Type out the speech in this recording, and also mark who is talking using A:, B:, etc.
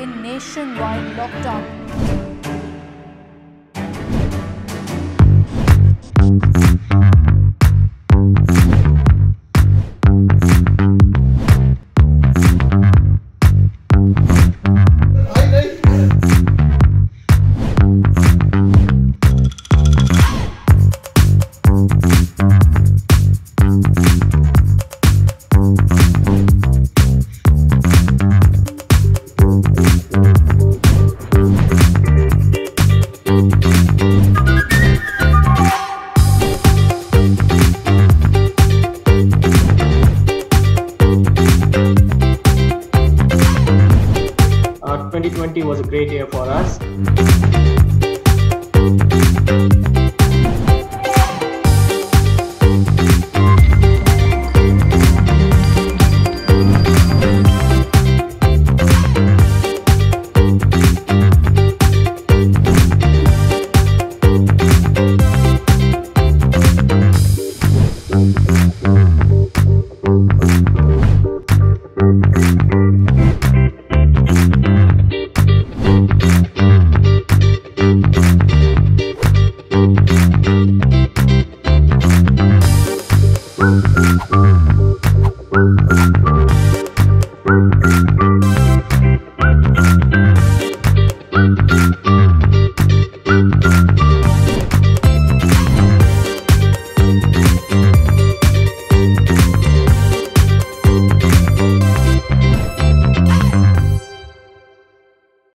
A: nationwide
B: lockdown. 2020 was a great year for us.